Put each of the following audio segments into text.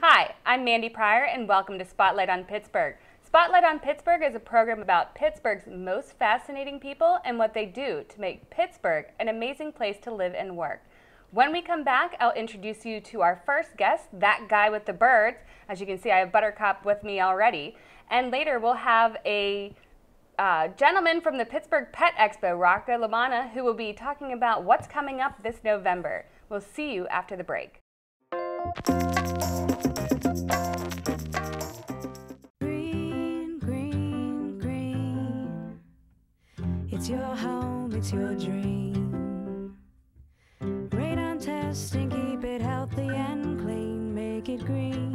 Hi, I'm Mandi Pryor, and welcome to Spotlight on Pittsburgh. Spotlight on Pittsburgh is a program about Pittsburgh's most fascinating people and what they do to make Pittsburgh an amazing place to live and work. When we come back, I'll introduce you to our first guest, that guy with the birds. As you can see, I have Buttercup with me already. And later, we'll have a uh, gentleman from the Pittsburgh Pet Expo, Rocco Lamanna, who will be talking about what's coming up this November. We'll see you after the break. Green, green, green. It's your home, it's your dream. Radon testing, keep it healthy and clean. Make it green.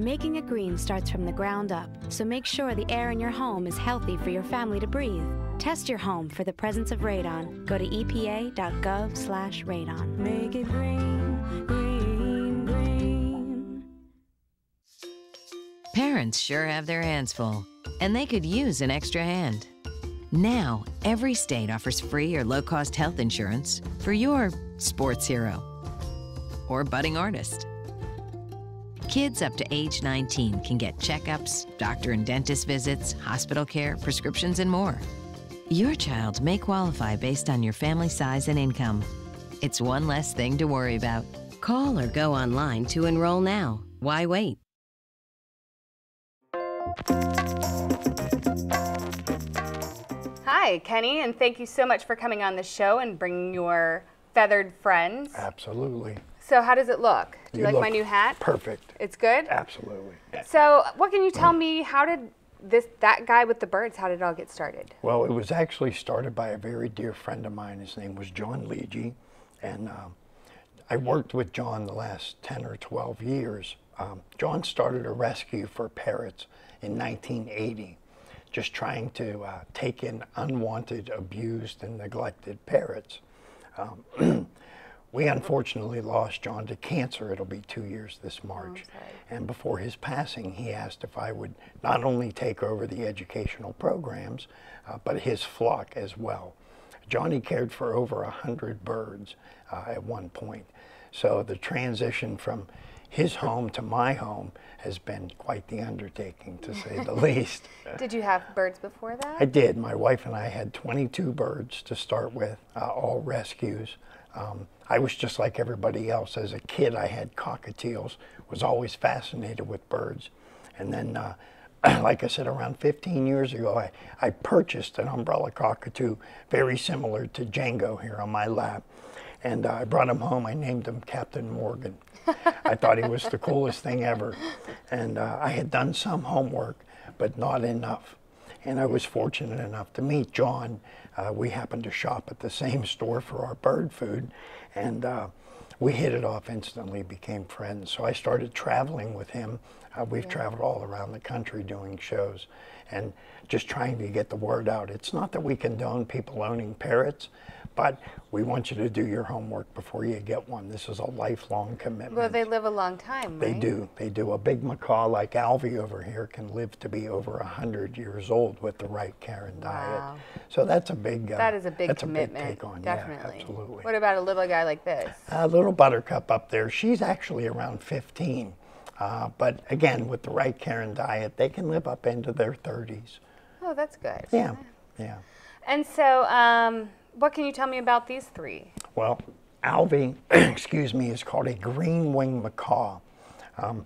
Making it green starts from the ground up, so make sure the air in your home is healthy for your family to breathe. Test your home for the presence of radon. Go to epa.gov slash radon. Make it green, green, green. Parents sure have their hands full, and they could use an extra hand. Now, every state offers free or low cost health insurance for your sports hero or budding artist. Kids up to age 19 can get checkups, doctor and dentist visits, hospital care, prescriptions, and more. Your child may qualify based on your family size and income. It's one less thing to worry about. Call or go online to enroll now. Why wait? Hi, Kenny, and thank you so much for coming on the show and bringing your feathered friends. Absolutely. So, how does it look? Do you, You like my new hat? Perfect. It's good. Absolutely. So, what can you tell me? How did this that guy with the birds? How did it all get started? Well, it was actually started by a very dear friend of mine. His name was John Leege, and um, I worked with John the last 10 or 12 years. Um, John started a rescue for parrots in 1980, just trying to uh, take in unwanted, abused, and neglected parrots. Um, we unfortunately lost John to cancer. It'll be two years this March. and before his passing, he asked if I would not only take over the educational programs, uh, but his flock as well. Johnny cared for over a hundred birds uh, at one point. So the transition from his home to my home has been quite the undertaking, to say the least. Did you have birds before that? I did. My wife and I had 22 birds to start with, uh, all rescues. Um, I was just like everybody else. As a kid, I had cockatiels, was always fascinated with birds. And then, uh, like I said, around 15 years ago, I, I purchased an umbrella cockatoo very similar to Django here on my lap. And uh, I brought him home. I named him Captain Morgan. I thought he was the coolest thing ever. And uh, I had done some homework, but not enough. And I was fortunate enough to meet John. Uh, we happened to shop at the same store for our bird food, and uh, we hit it off instantly, became friends. So I started traveling with him. Uh, we've traveled all around the country doing shows and just trying to get the word out. It's not that we condone people owning parrots, but we want you to do your homework before you get one. This is a lifelong commitment. well, they live a long time, They right? do. They do. A big macaw like Alvy over here can live to be over a hundred years old with the right care and diet. Wow. So that's a big. Uh, That is a big that's commitment. a big take on. Definitely. Yeah, absolutely. What about a little guy like this? A little Buttercup up there. She's actually around 15. Uh, but again, with the right care and diet, they can live up into their 30s. Oh, that's good. Yeah, yeah. And so, um, what can you tell me about these three? Well, Alvy, excuse me, is called a green winged macaw. Um,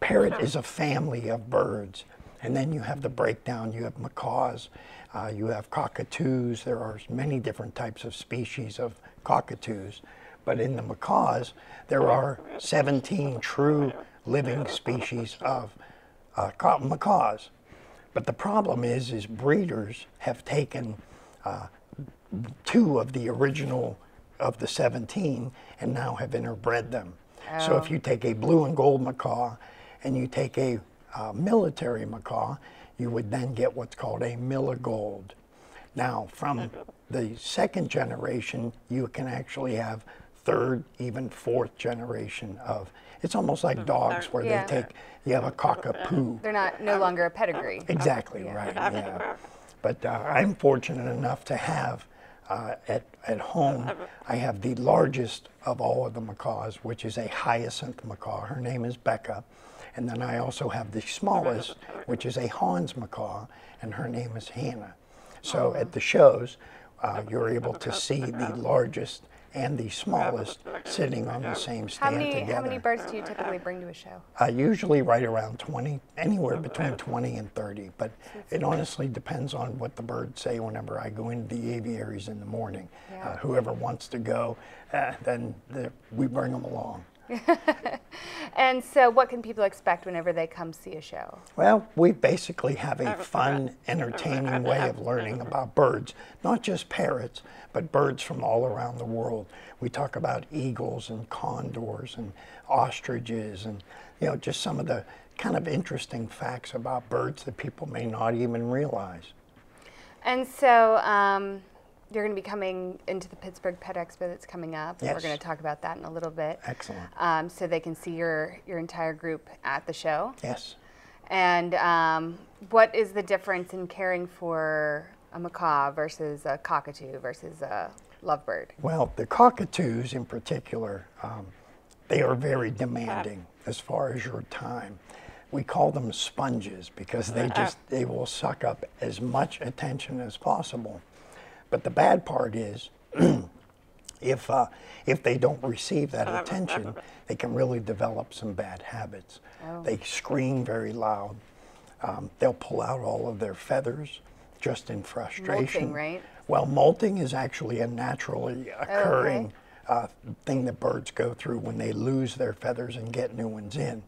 parrot is a family of birds. And then you have the breakdown. You have macaws, uh, you have cockatoos. There are many different types of species of cockatoos. But in the macaws, there are 17 true living species of uh, macaws. But the problem is, is breeders have taken uh, two of the original of the 17 and now have interbred them. So if you take a blue and gold macaw and you take a uh, military macaw, you would then get what's called a milligold. Now, from the second generation, you can actually have third, even fourth generation of. It's almost like dogs, where Yeah. they take you have a cockapoo. They're not no longer a pedigree. Exactly right. Yeah. But uh, I'm fortunate enough to have Uh, at, at home, I have the largest of all of the macaws, which is a hyacinth macaw. Her name is Becca. And then I also have the smallest, which is a Hahn's macaw, and her name is Hannah. So at the shows, uh, you're able to see the largest and the smallest sitting on the same How stand many together. how many birds do you typically bring to a show? Uh, usually right around 20, anywhere between 20 and 30, but it honestly depends on what the birds say whenever I go into the aviaries in the morning. Uh, whoever wants to go, uh, then the, we bring them along. And so, what can people expect whenever they come see a show? Well, we basically have a fun, entertaining way of learning about birds, not just parrots, but birds from all around the world. We talk about eagles and condors and ostriches and, you know, just some of the kind of interesting facts about birds that people may not even realize. And so, um, you're going to be coming into the Pittsburgh Pet Expo that's coming up. Yes. We're going to talk about that in a little bit. Excellent. Um, so they can see your your entire group at the show. Yes. And um, what is the difference in caring for a macaw versus a cockatoo versus a lovebird? Well, the cockatoos in particular, um, they are very demanding as far as your time. We call them sponges because they just they will suck up as much attention as possible. But the bad part is, if uh, if they don't receive that attention, they can really develop some bad habits. They scream very loud. Um, they'll pull out all of their feathers just in frustration. Molting, right? Well, molting is actually a naturally occurring uh, thing that birds go through when they lose their feathers and get new ones in.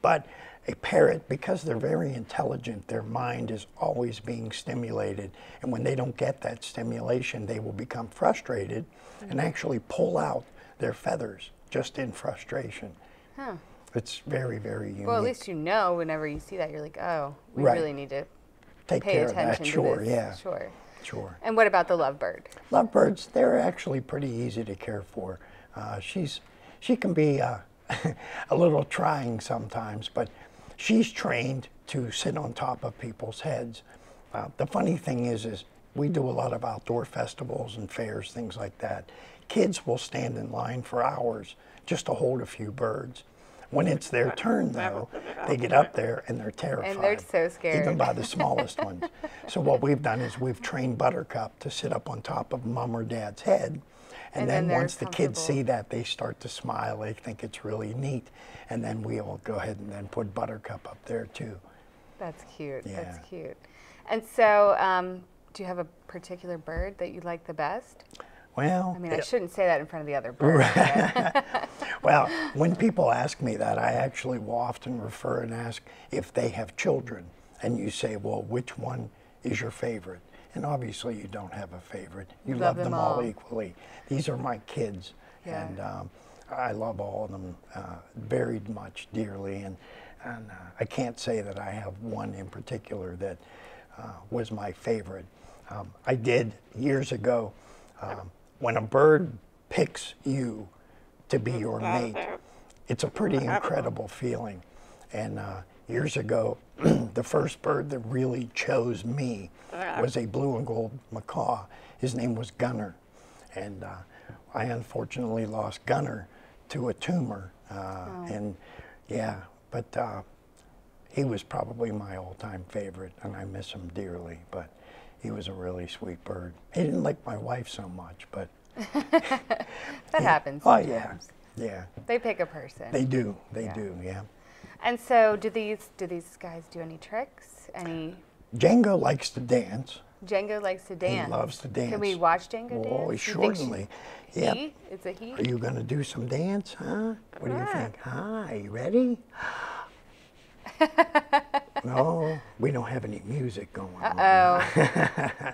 But a parrot, because they're very intelligent, their mind is always being stimulated. And when they don't get that stimulation, they will become frustrated and actually pull out their feathers just in frustration. Huh. It's very, very unique. Well, at least you know whenever you see that, you're like, oh, we Right. really need to Take pay care attention of that. Sure, to this. yeah. Sure. Sure. And what about the lovebird? Lovebirds, they're actually pretty easy to care for. Uh, she's, she can be uh, a little trying sometimes, but she's trained to sit on top of people's heads. Uh, the funny thing is, is we do a lot of outdoor festivals and fairs, things like that. Kids will stand in line for hours just to hold a few birds. When it's their turn, though, they get up there and they're terrified. they're so scared. Even by the smallest ones. So what we've done is we've trained Buttercup to sit up on top of mom or dad's head. And, And then, then once the kids see that, they start to smile. They think it's really neat. And then we'll go ahead and then put Buttercup up there too. That's cute. Yeah. That's cute. And so, um, do you have a particular bird that you like the best? Well, I mean, I shouldn't say that in front of the other birds. well, when people ask me that, I actually will often refer and ask if they have children. And you say, well, which one is your favorite? And obviously, you don't have a favorite. You Love love, them them all. all. equally. These are my kids, Yeah. and um, I love all of them uh, very much dearly. And, and uh, I can't say that I have one in particular that uh, was my favorite. Um, I did years ago um, when a bird picks you to be your mate. It's a pretty incredible feeling. And uh, years ago, the first bird that really chose me was a blue and gold macaw. His name was Gunner. And uh, I unfortunately lost Gunner to a tumor. Uh, And yeah, but uh, he was probably my all-time favorite, and I miss him dearly. But he was a really sweet bird. He didn't like my wife so much, but that happens. oh yeah, yeah, They pick a person. they do, they Yeah. do, yeah. And so, do these do these guys do any tricks? Any? Django likes to dance. Django likes to dance. He loves to dance. Can we watch Django Oh, dance? You think she- certainly. Yeah. He? It's a he. Are you going to do some dance, huh? What do you Ah. think? Huh? Are you ready? no, we don't have any music going on. Oh,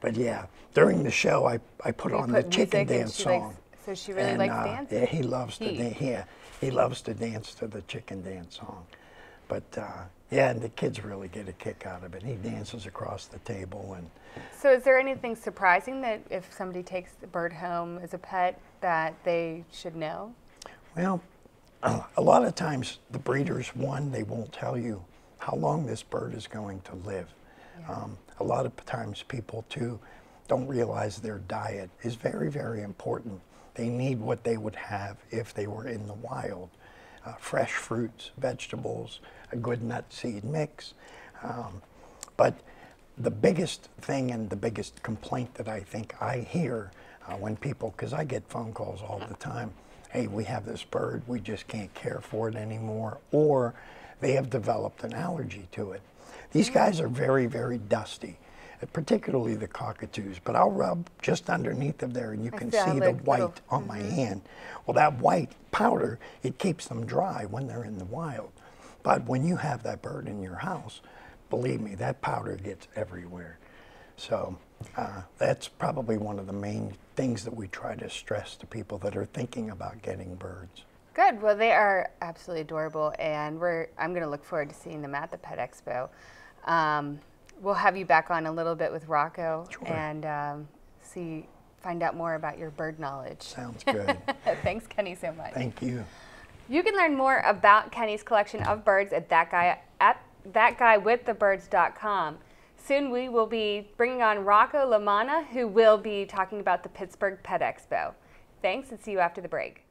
But yeah, during the show, I, I put on put the chicken dance song. likes. So she really And, likes uh, dancing. Yeah, he loves to dance. Yeah, he loves to dance to the chicken dance song. But uh, yeah, and the kids really get a kick out of it. He dances across the table, and So, is there anything surprising that if somebody takes the bird home as a pet that they should know? well, a lot of times the breeders, one, they won't tell you how long this bird is going to live. Um, a lot of times people too, don't realize their diet is very, very important. They need what they would have if they were in the wild uh, fresh fruits, vegetables, a good nut seed mix. Um, but the biggest thing and the biggest complaint that I think I hear uh, when people, because I get phone calls all the time, hey, we have this bird, we just can't care for it anymore, or they have developed an allergy to it. These guys are very, very dusty, particularly the cockatoos, but I'll rub just underneath of there and you can see see the white little- on my hand. Well, that white powder, it keeps them dry when they're in the wild. But when you have that bird in your house, believe me, that powder gets everywhere. So uh, that's probably one of the main things that we try to stress to people that are thinking about getting birds. Good. Well, they are absolutely adorable, and we're I'm going to look forward to seeing them at the Pet Expo. Um, we'll have you back on a little bit with Rocco Sure. and um, see find out more about your bird knowledge. Sounds good. Thanks, Kenny, so much. Thank you. You can learn more about Kenny's collection of birds at that guy at thatguywiththebirds.com. Soon we will be bringing on Rocco Lamanna, who will be talking about the Pittsburgh Pet Expo. Thanks, and see you after the break.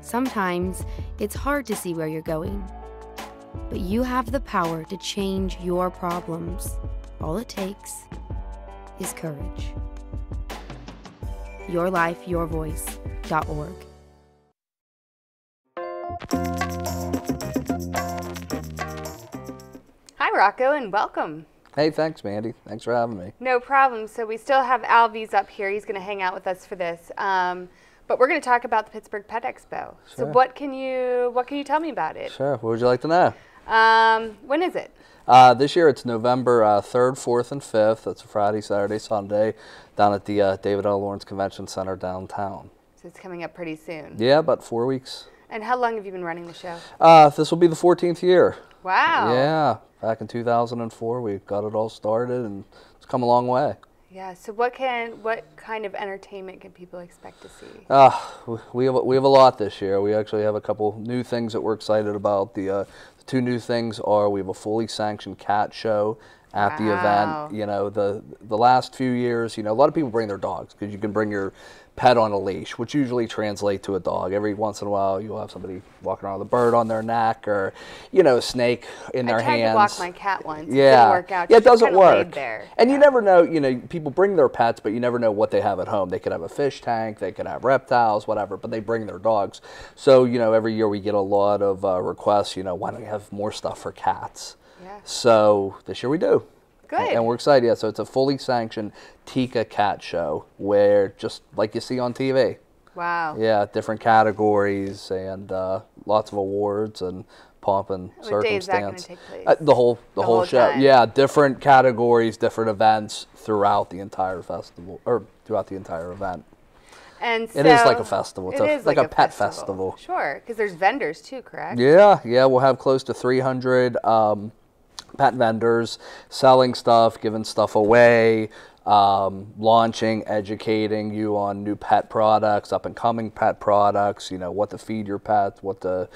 Sometimes it's hard to see where you're going, but you have the power to change your problems. All it takes is courage. Your life, your voice.org. Hi, Rocco, and welcome. Hey, thanks, Mandi. Thanks for having me. No problem. So we still have Alvies up here. He's going to hang out with us for this. Um, but we're going to talk about the Pittsburgh Pet Expo. So what can you what can you tell me about it? Sure. What would you like to know? Um, when is it? Uh, this year it's November uh, 3rd, 4th, and 5th. That's a Friday, Saturday, Sunday down at the uh, David L. Lawrence Convention Center downtown. So it's coming up pretty soon. Yeah, about four weeks. And how long have you been running the show? Uh, this will be the 14th year. Wow. Yeah, back in 2004 we got it all started and it's come a long way. Yeah. So what can what kind of entertainment can people expect to see? Uh, we have, a- we have a lot this year. We actually have a couple new things that we're excited about. The, uh, the two new things are we have a fully sanctioned cat show at the event. You know, the the last few years, you know, a lot of people bring their dogs because you can bring your pet on a leash, which usually translate to a dog. Every once in a while, you'll have somebody walking around with a bird on their neck or, you know, a snake in their I tried hands. to walk my cat once. Yeah, It Yeah, didn't work out. yeah, it doesn't work. there. And you never know. You know, people bring their pets, but you never know what they have at home. They could have a fish tank, they could have reptiles, whatever. But they bring their dogs. So you know, every year we get a lot of uh, requests. You know, why don't we have more stuff for cats? Yeah. So this year we do. Good. And we're excited. Yeah. So it's a fully sanctioned TICA cat show where just like you see on TV. Wow. Yeah, different categories and uh, lots of awards and pomp and What day is that circumstance. Uh, the whole the, The whole, whole show. time? Yeah, different categories, different events throughout the entire festival or throughout the entire event. And It is like a festival. It's it a- is like a pet festival. Sure, because there's vendors too, correct? Yeah, yeah, we'll have close to 300 um, pet vendors selling stuff, giving stuff away, um, launching, educating you on new pet products, up and coming pet products. You know what to feed your pets, what to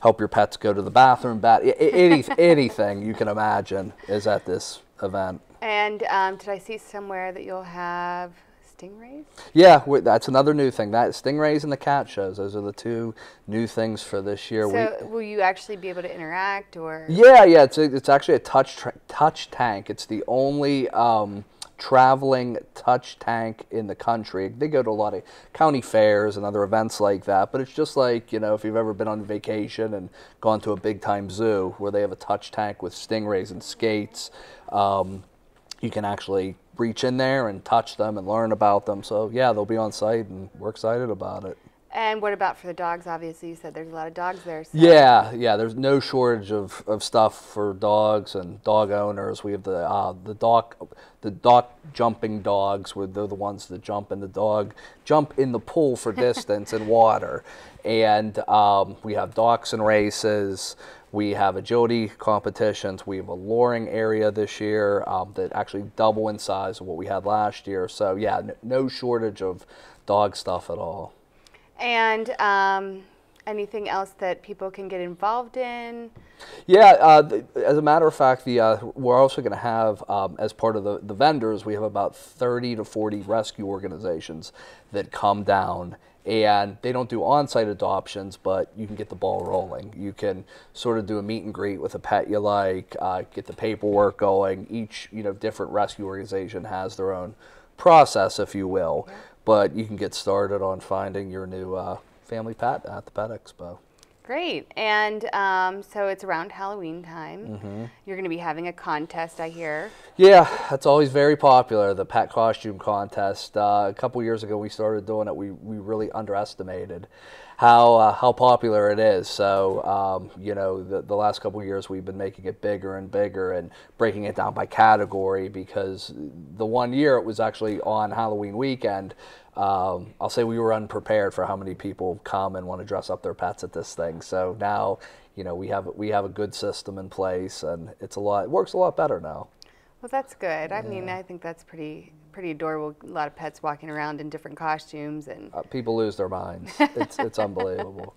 help your pets go to the bathroom. Bat- any, anything you can imagine is at this event. And um, did I see somewhere that you'll have stingrays? Yeah, we- that's another new thing. That stingrays and the cat shows. Those are the two new things for this year. We- So will you actually be able to interact or? Yeah, yeah, it's a, it's actually a touch tra- touch tank. It's the only um, traveling touch tank in the country. They go to a lot of county fairs and other events like that, but it's just like you know if you've ever been on vacation and gone to a big time zoo where they have a touch tank with stingrays and skates. Um, you can actually reach in there and touch them and learn about them. So yeah, they'll be on site, and we're excited about it. And what about for the dogs? Obviously, you said there's a lot of dogs there. So Yeah, yeah. There's no shortage of, of stuff for dogs and dog owners. We have the uh, the dog the dog jumping dogs. Where they're the ones that jump in the dog jump in the pool for distance and water, and um, we have dachshund races. We have agility competitions. We have a luring area this year um, that actually double in size of what we had last year. So yeah, n- no shortage of dog stuff at all. And um, Anything else that people can get involved in? Yeah, uh, as a matter of fact, the uh, we're also going to have um, as part of the, the vendors, we have about 30 to 40 rescue organizations that come down and they don't do on-site adoptions, but you can get the ball rolling. You can sort of do a meet and greet with a pet you like, uh, get the paperwork going. Each you know different rescue organization has their own process, if you will, but you can get started on finding your new uh, family pet at the Pet Expo. Great. And um, so it's around Halloween time. Mm-hmm. You're going to be having a contest, I hear. Yeah, that's always very popular. The pet costume contest. Uh, a couple years ago, we started doing it. We we really underestimated how uh, how popular it is. So um, you know, the the last couple years, we've been making it bigger and bigger and breaking it down by category because the one year it was actually on Halloween weekend. Um, I'll say we were unprepared for how many people come and want to dress up their pets at this thing. So now, you know, we have we have a good system in place, and it's a lot. It works a lot better now. Well, that's good. I mean, I think that's pretty pretty adorable. A lot of pets walking around in different costumes, and Uh, people lose their minds. It's it's unbelievable.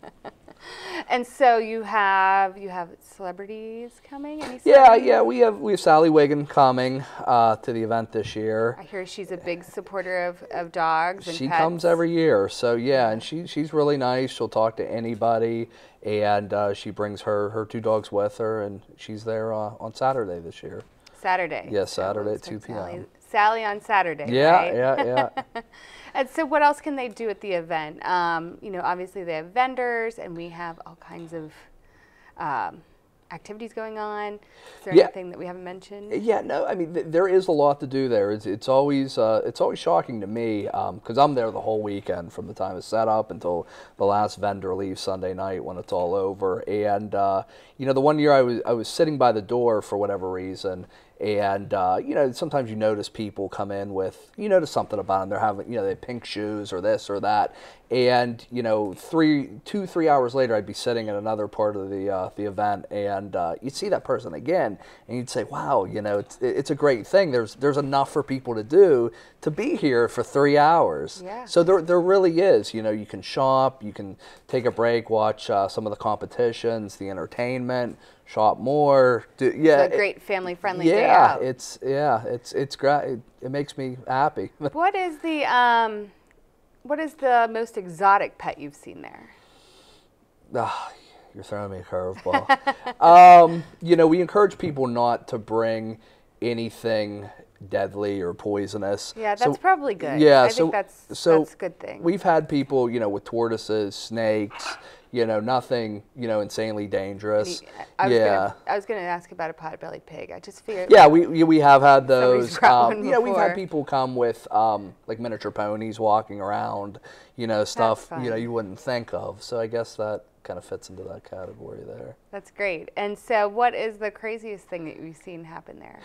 And so you have you have celebrities coming. Any Yeah, celebrities? yeah. We have we have Sally Wiggin coming uh, to the event this year. I hear she's a big supporter of, of dogs. And She pets. comes every year, so yeah, and she she's really nice. She'll talk to anybody, and uh, she brings her her two dogs with her, and she's there uh, on Saturday this year. Saturday. Yes, So Saturday at 2 expect Sally, p.m.. Sally on Saturday. Yeah, right? yeah, yeah. And so, what else can they do at the event? Um, you know, obviously they have vendors, and we have all kinds of um, activities going on. Is there Yeah. anything that we haven't mentioned? Yeah, no, I mean th- there is a lot to do there. It's it's always uh, it's always shocking to me because I'm there the whole weekend from the time it's set up until the last vendor leaves Sunday night when it's all over. And uh, you know, the one year I was I was sitting by the door for whatever reason, and uh, you know sometimes you notice people come in with you notice something about them. They're having you know they have pink shoes or this or that, and you know three two three hours later I'd be sitting in another part of the uh, the event and uh, you'd see that person again and you'd say wow you know it's it's a great thing. There's there's enough for people to do to be here for three hours. Yeah. So there there really is. You know you can shop, you can take a break, watch uh, some of the competitions, the entertainment, shop more. Do, yeah. It's a great family-friendly yeah, day out. it's yeah, it's it's great. It, it makes me happy. what is the um, what is the most exotic pet you've seen there? Ah, you're throwing me a curveball. um, you know, we encourage people not to bring anything deadly or poisonous. Yeah, So- that's probably good. Yeah, I so think that's so that's a good thing. We've had people, you know, with tortoises, snakes. You know, nothing, you know, insanely dangerous. I was yeah. gonna I was gonna ask about a pot-bellied pig. I just figured. Yeah, we we- we have had those. Um, know, we've had people come with um, like miniature ponies walking around. You know, stuff you know you wouldn't think of. So I guess that kind of fits into that category there. That's great. And so, what is the craziest thing that you've seen happen there?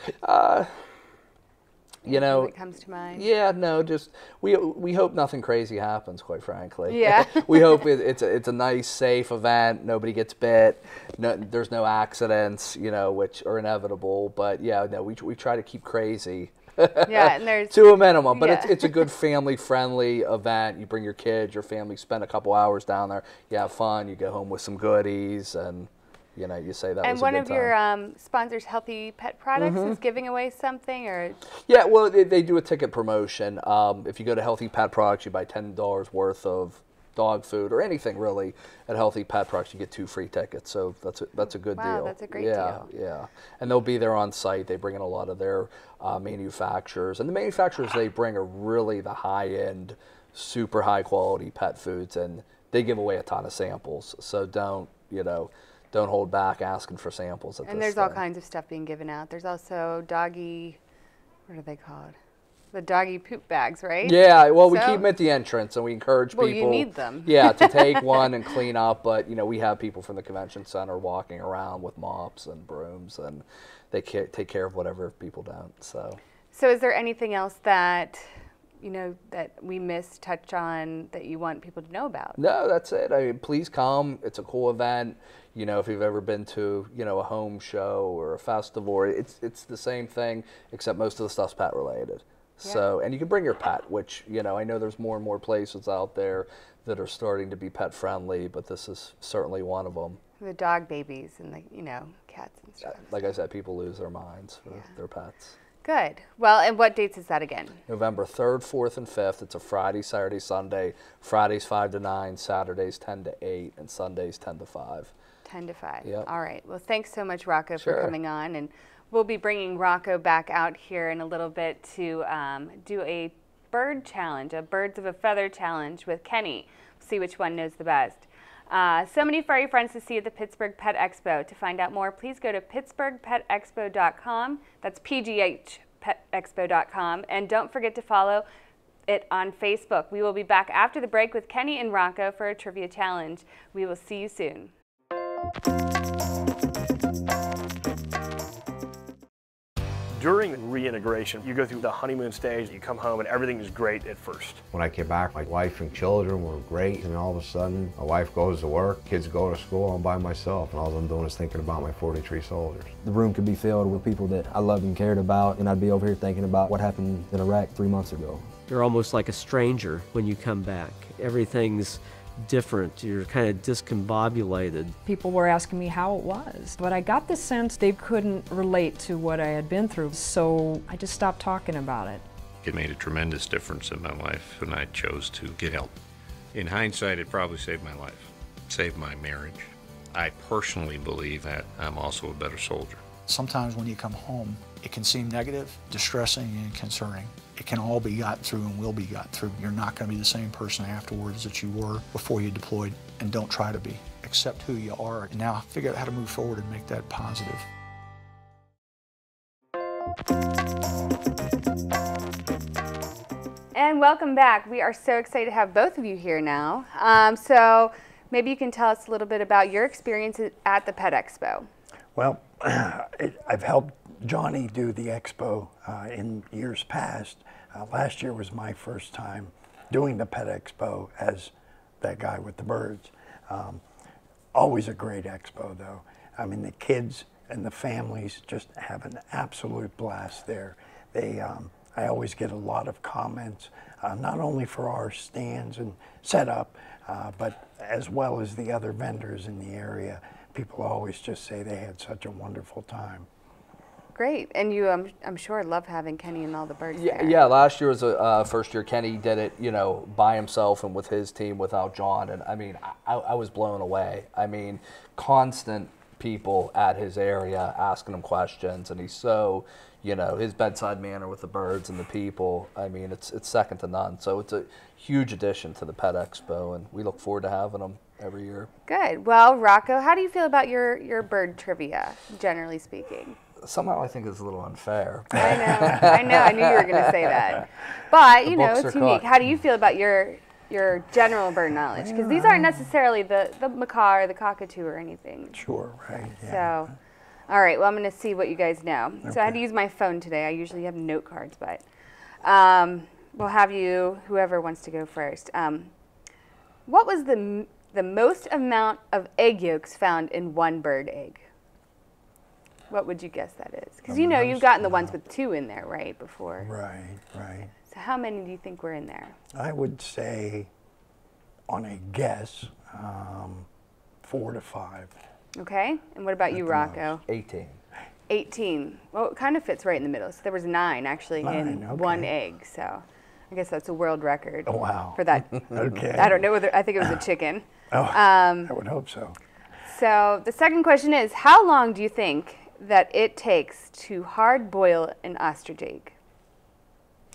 You know, that comes to mind. Yeah, no, just we we hope nothing crazy happens. Quite frankly, Yeah. we hope it, it's a, it's a nice, safe event. Nobody gets bit. No, there's no accidents. You know, which are inevitable. But yeah, no, we we try to keep crazy. Yeah, and there's to a minimum, but it's it's a good family friendly event. You bring your kids, your family, spend a couple hours down there. You have fun. You go home with some goodies, and you know you say that and one of good your um, sponsors, Healthy Pet Products, Mm-hmm. is giving away something, or Yeah, well, they, they do a ticket promotion. Um, if you go to Healthy Pet Products, you buy ten dollars worth of dog food or anything really at Healthy Pet Products, you get two free tickets. So that's a, that's a good Wow, deal. that's a great yeah, deal. Yeah, and they'll be there on site. They bring in a lot of their uh, manufacturers, and the manufacturers they bring are really the high end, super high quality pet foods, and they give away a ton of samples. So don't you know. Don't hold back asking for samples at and there's all kinds of stuff being given out. There's also doggy, what are they called? The doggy poop bags, right? Yeah, well, we keep them at the entrance, and we encourage Well, you people. need them. yeah, to take one and clean up. But you know, we have people from the convention center walking around with mops and brooms, and they ca- take care of whatever people don't. So So, is there anything else that you know that we missed touch on that you want people to know about? no, that's it. I mean, please come. It's a cool event. You know, if you've ever been to you know a home show or a festival, it's it's the same thing, except most of the stuff's pet related. So, and you can bring your pet, which, you know, I know there's more and more places out there that are starting to be pet friendly, but this is certainly one of them. The dog babies and the, you know, cats and stuff. Like I said, people lose their minds for their pets. Good. Well, and what dates is that again? November 3rd, 4th, and 5th. It's a Friday, Saturday, Sunday. Fridays 5 to 9, Saturdays 10 to 8, and Sundays 10 to 5. 10 to 5. Yep. All right. Well, thanks so much, Rocco, for coming on. And we'll be bringing Rocco back out here in a little bit to um, do a bird challenge, a birds of a feather challenge with Kenny. See which one knows the best. Uh, so many furry friends to see at the Pittsburgh Pet Expo. To find out more, please go to pittsburghpetexpo.com. That's pghpetexpo.com. And don't forget to follow it on Facebook. We will be back after the break with Kenny and Rocco for a trivia challenge. We will see you soon. During reintegration, you go through the honeymoon stage, you come home and everything is great at first. When I came back, my wife and children were great, and all of a sudden, my wife goes to work, kids go to school, I'm by myself, and all I'm doing is thinking about my 43 soldiers. The room could be filled with people that I loved and cared about, and I'd be over here thinking about what happened in Iraq three months ago. You're almost like a stranger when you come back. Everything's different. You're kind of discombobulated. People were asking me how it was, but I got the sense they couldn't relate to what I had been through, so I just stopped talking about it. It made a tremendous difference in my life, and I chose to get help. In hindsight, it probably saved my life, saved my marriage. I personally believe that I'm also a better soldier. Sometimes when you come home, it can seem negative, distressing, and concerning. It can all be got through and will be got through. You're not going to be the same person afterwards that you were before you deployed, and don't try to be. Accept who you are, and now figure out how to move forward and make that positive. And welcome back. We are so excited to have both of you here now. Um, so maybe you can tell us a little bit about your experience at the Pet Expo. Well, it, I've helped Johnny do the expo uh, in years past. Uh, last year was my first time doing the pet expo as that guy with the birds. Um, always a great expo, though. I mean, the kids and the families just have an absolute blast there. They, um, I always get a lot of comments, uh, not only for our stands and setup, uh, but as well as the other vendors in the area. People always just say they had such a wonderful time. Great. And you, um, I'm sure, love having Kenny and all the birds Yeah, there. yeah. Last year was a uh, first year. Kenny did it, you know, by himself and with his team without John. And I mean, I, I was blown away. I mean, constant people at his area asking him questions, and he's so, you know, his bedside manner with the birds and the people. I mean, it's it's second to none. So it's a huge addition to the Pet Expo, and we look forward to having them every year. Good. Well, Rocco, how do you feel about your, your bird trivia, generally speaking? Somehow I think it's a little unfair. I know, I know, I knew you were going to say that. But, The you know, it's unique. cooked. How do you feel about your your general bird knowledge? Because these aren't necessarily the, the macaw or the cockatoo or anything. Sure, right. Yeah. So, all right, well, I'm going to see what you guys know. So I had to use my phone today. I usually have note cards, but um, we'll have you, whoever wants to go first. Um, what was the, m- the most amount of egg yolks found in one bird egg? What would you guess that is? Because you know you've gotten the ones with two in there, right, before. Right, right. So how many do you think were in there? I would say, on a guess, um, four to five. Okay, and what about you, Rocco? 18. 18. Well, it kind of fits right in the middle. So there was nine actually in Nine, one egg. So I guess that's a world record. Oh, wow. For that. Okay. I don't know whether, I think it was a chicken. Oh, Um, I would hope so. So the second question is How long do you think that it takes to hard boil an ostrich egg?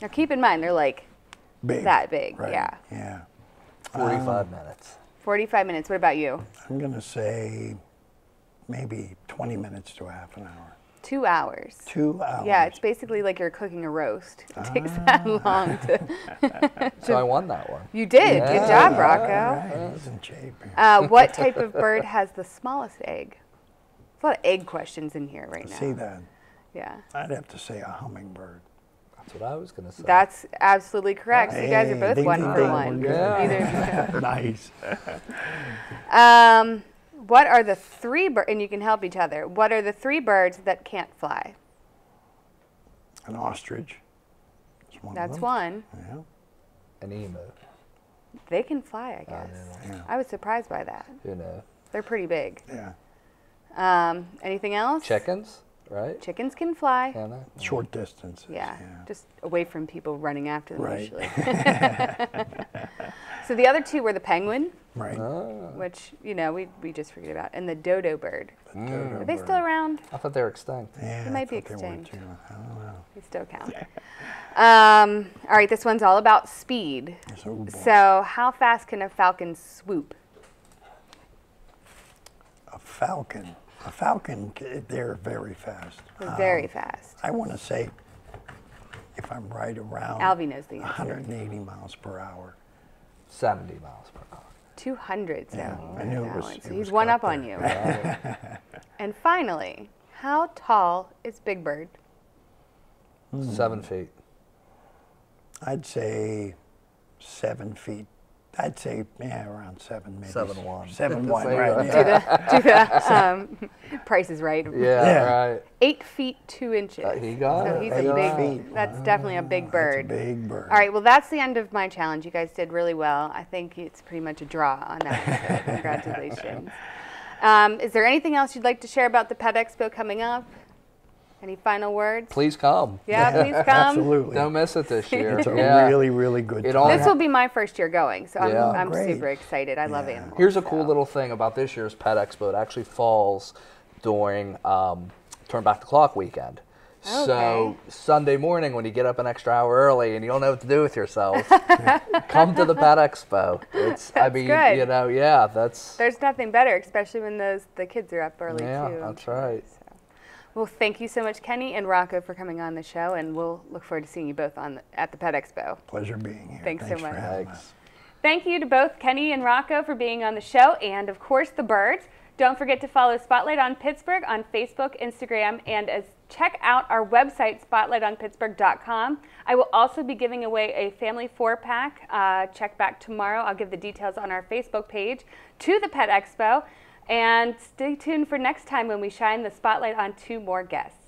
Now keep in mind, they're like Big. that big. right, Yeah. Yeah. 45 minutes. 45 minutes. What about you? I'm going to say maybe 20 minutes to a half an hour. Two hours. Two hours. Yeah, it's basically like you're cooking a roast. It takes that long to. So I won that one. You did. Good job, Rocco. right, he's in shape. Uh, what type of bird has the smallest egg? There's a lot of egg questions in here right now. See that? Yeah. I'd have to say a hummingbird. That's what I was going to say. That's absolutely correct. So you guys are both ding, one ding, for ding, one. we're good. Neither of you. nice. Um, what are the three birds, and you can help each other, what are the three birds that can't fly? An ostrich. It's one. That's of them. one. Yeah. An emu. They can fly, I guess. Yeah. I was surprised by that. You know. They're pretty big. Yeah. Um, anything else? Chickens, right? Chickens can fly. Can? Short distances. Yeah, just away from people running after them Right. usually. so the other two were the penguin, Right. Oh. which you know we, we just forget about, and the dodo bird. The Mm. Are they still around? I thought they were extinct. Yeah. They I might be thought they extinct. too. I don't know. They still count. um, all right, this one's all about speed. So, So how fast can a falcon swoop? a falcon. A falcon, c- they're very fast. They're very Um, fast. I want to say, if I'm right, around Alvy knows the answer. 180 miles per hour. 70 miles per hour. 200. Yeah, I knew it was- it So was he's one cut up on you. there. and finally, how tall is Big Bird? Seven feet. I'd say seven feet. I'd say, yeah, around seven, maybe. Seven one. Seven one, right. one. Do Yeah. the, do the um, price is right. Yeah, Yeah. right. Eight feet two inches. Uh, he got so it. he's He a big. it. That's definitely a big bird. That's a big bird. All right. Well, that's the end of my challenge. You guys did really well. I think it's pretty much a draw on that. Congratulations. Um, is there anything else you'd like to share about the Pet Expo coming up? Any final words? Please come. Yeah, please come. Absolutely. Don't miss it this year. It's a yeah. really, really good It time. only This will be my first year going, so I'm, Yeah. I'm super excited. I love animals. Here's a cool so. little thing about this year's Pet Expo. It actually falls during um, Turn Back the Clock weekend. So Okay. Sunday morning, when you get up an extra hour early and you don't know what to do with yourself, come to the Pet Expo. It's, I mean, good. you know, yeah, that's There's nothing better, especially when those the kids are up early yeah, too. I'm that's right. So. Well, thank you so much, Kenny and Rocco, for coming on the show, and we'll look forward to seeing you both on the, at the Pet Expo. Pleasure being here. Thanks so for much. having Thanks. us. Thank you to both Kenny and Rocco for being on the show, and of course the birds. Don't forget to follow Spotlight on Pittsburgh on Facebook, Instagram, and as check out our website spotlightonpittsburgh.com. I will also be giving away a family four pack. Uh, check back tomorrow. I'll give the details on our Facebook page to the Pet Expo. And stay tuned for next time when we shine the spotlight on two more guests.